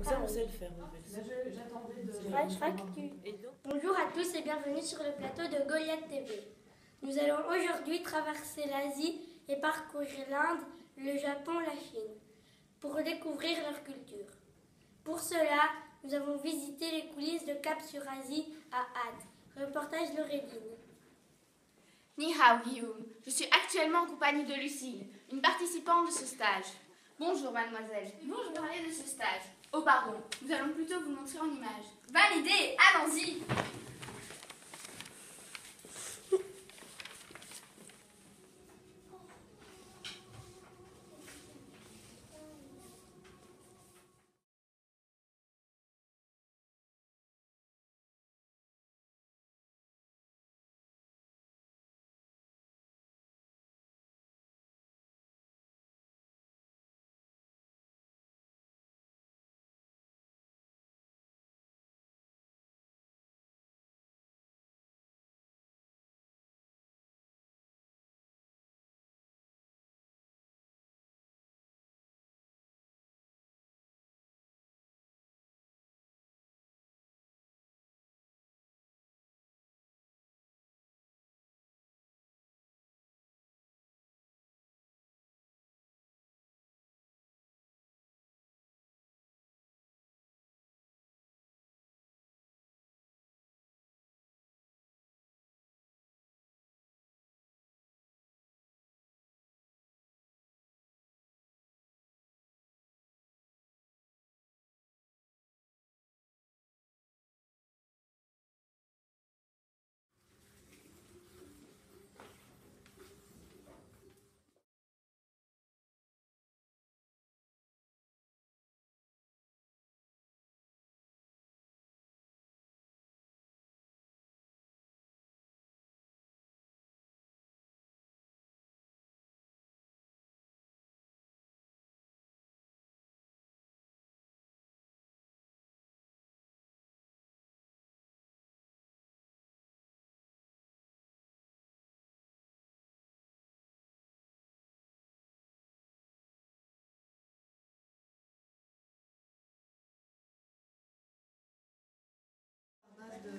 Donc ça, on sait le faire. Bonjour à tous et bienvenue sur le plateau de Goliath TV. Nous allons aujourd'hui traverser l'Asie et parcourir l'Inde, le Japon, la Chine pour découvrir leur culture. Pour cela, nous avons visité les coulisses de Cap sur Asie à Had. Reportage Laureline. Ni hao, Guillaume. Je suis actuellement en compagnie de Lucille, une participante de ce stage. Bonjour, mademoiselle. Nous allons parler de ce stage. Oh, pardon. Nous allons plutôt vous montrer en image. Validé Allons-y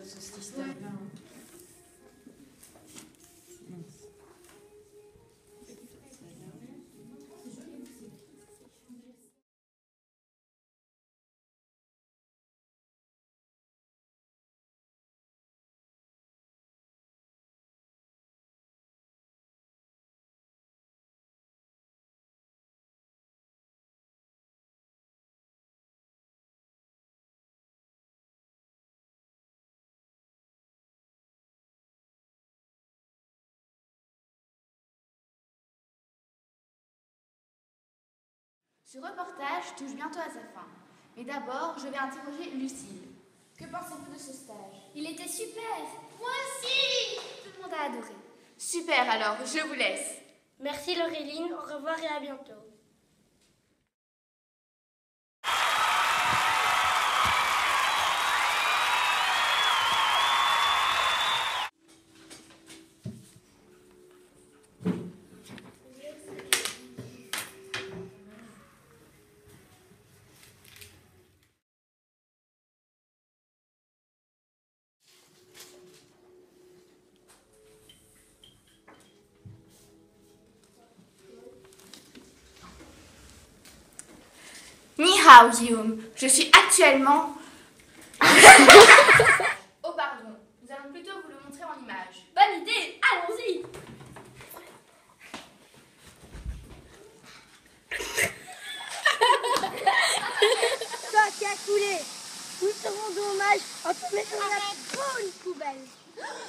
de ce système-là. Ce reportage touche bientôt à sa fin. Mais d'abord, je vais interroger Lucille. Que pensez-vous de ce stage? Il était super Moi aussi Tout le monde a adoré. Super alors, je vous laisse. Merci Laureline, au revoir et à bientôt. Ni hao, Guillaume. Je suis actuellement. oh, pardon. Nous allons plutôt vous le montrer en image. Bonne idée, allons-y Toi qui as coulé, nous te rendons hommage en te mettant dans la grande poubelle. Non